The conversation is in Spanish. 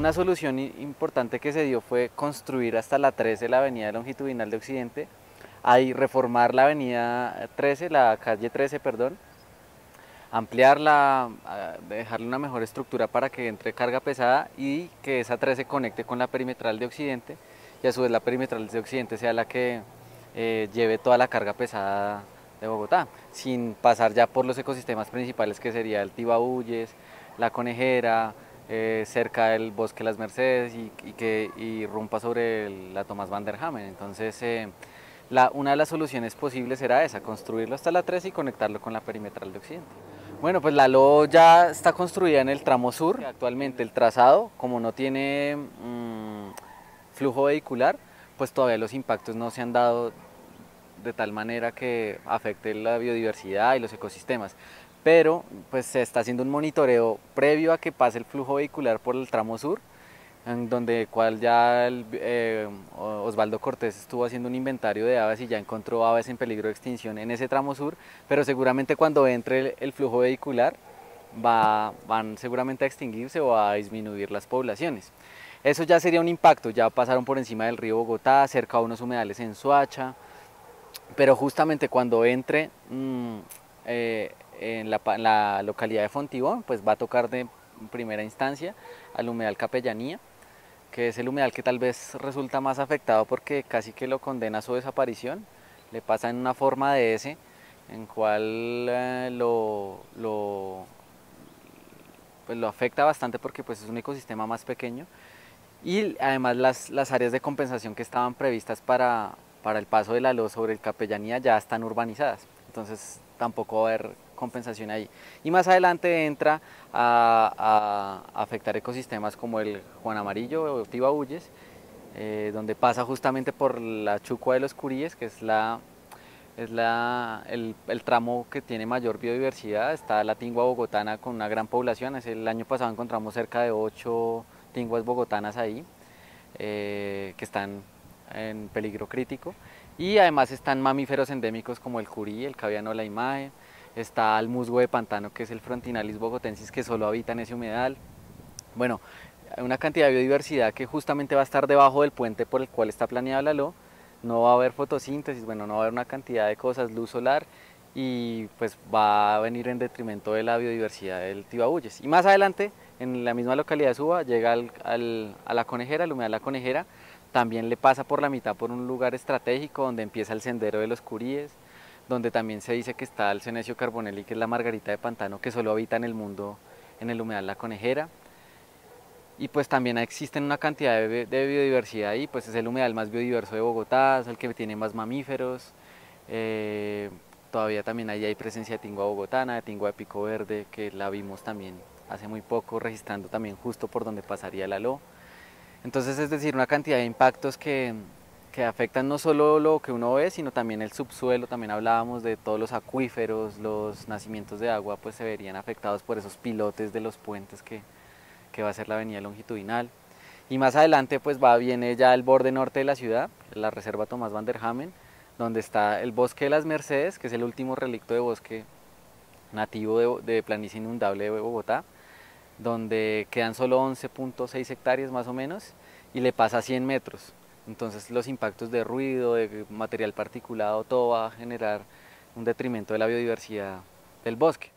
una solución importante que se dio fue construir hasta la 13 la avenida longitudinal de Occidente, ahí reformar la avenida 13, la calle 13, perdón, ampliarla, dejarle una mejor estructura para que entre carga pesada y que esa 13 conecte con la perimetral de Occidente y a su vez la perimetral de Occidente sea la que eh, lleve toda la carga pesada de Bogotá, sin pasar ya por los ecosistemas principales que sería el Tibabuyes, la Conejera, eh, cerca del bosque Las Mercedes y, que irrumpa sobre la Tomás van der Hamen. Entonces, eh, la, una de las soluciones posibles era esa, construirlo hasta la 3 y conectarlo con la perimetral de Occidente. Bueno, pues la LO ya está construida en el tramo sur. Actualmente el trazado, como no tiene mm, flujo vehicular, pues todavía los impactos no se han dado de tal manera que afecte la biodiversidad y los ecosistemas pero pues se está haciendo un monitoreo previo a que pase el flujo vehicular por el tramo sur, en donde cual ya eh, Osvaldo Cortés estuvo haciendo un inventario de aves y ya encontró aves en peligro de extinción en ese tramo sur, pero seguramente cuando entre el, flujo vehicular va, van seguramente a extinguirse o a disminuir las poblaciones. Eso ya sería un impacto, ya pasaron por encima del río Bogotá, cerca a unos humedales en Suacha, pero justamente cuando entre mm, eh, en la, localidad de Fontibón, pues va a tocar de primera instancia al humedal Capellanía, que es el humedal que tal vez resulta más afectado porque casi que lo condena a su desaparición, le pasa en una forma de S, en cual eh, lo, lo, pues lo afecta bastante porque pues es un ecosistema más pequeño. Y además las, las áreas de compensación que estaban previstas para, para el paso de la luz sobre el Capellanía ya están urbanizadas, entonces tampoco va a haber compensación ahí. Y más adelante entra a, afectar ecosistemas como el Juan Amarillo o Tibabuyes, eh, donde pasa justamente por la Chucua de los Curíes, que es la es la, el, tramo que tiene mayor biodiversidad, está la tingua bogotana con una gran población, es el año pasado encontramos cerca de 8 tinguas bogotanas ahí, eh, que están en peligro crítico, y además están mamíferos endémicos como el curí, el caviano la imagen, está el musgo de pantano que es el Frontinalis bogotensis que solo habita en ese humedal. Bueno, una cantidad de biodiversidad que justamente va a estar debajo del puente por el cual está planeada la LO, no va a haber fotosíntesis, bueno, no va a haber una cantidad de cosas, luz solar y pues va a venir en detrimento de la biodiversidad del Tibabuyes. Y más adelante, en la misma localidad de Suba, llega al, a la conejera, el humedal La Conejera, también le pasa por la mitad por un lugar estratégico donde empieza el sendero de los Curíes, donde también se dice que está el Senecio carbonelli, que es la margarita de pantano que solo habita en el mundo, en el humedal La Conejera. Y pues también existen una cantidad de, biodiversidad ahí, pues es el humedal más biodiverso de Bogotá, es el que tiene más mamíferos. Eh, todavía también ahí hay presencia de tingua bogotana, de tingua de pico verde, que la vimos también hace muy poco, registrando también justo por donde pasaría la LO. Entonces, es decir, una cantidad de impactos que, que afectan no solo lo que uno ve, sino también el subsuelo, también hablábamos de todos los acuíferos, los nacimientos de agua, pues se verían afectados por esos pilotes de los puentes que, que va a ser la avenida longitudinal. Y más adelante pues va, viene ya el borde norte de la ciudad, la reserva Tomás van der Hamen, donde está el bosque de las Mercedes, que es el último relicto de bosque nativo de, de planicie inundable de Bogotá, donde quedan solo 11.6 hectáreas más o menos y le pasa 100 metros. Entonces los impactos de ruido, de material particulado, todo va a generar un detrimento de la biodiversidad del bosque.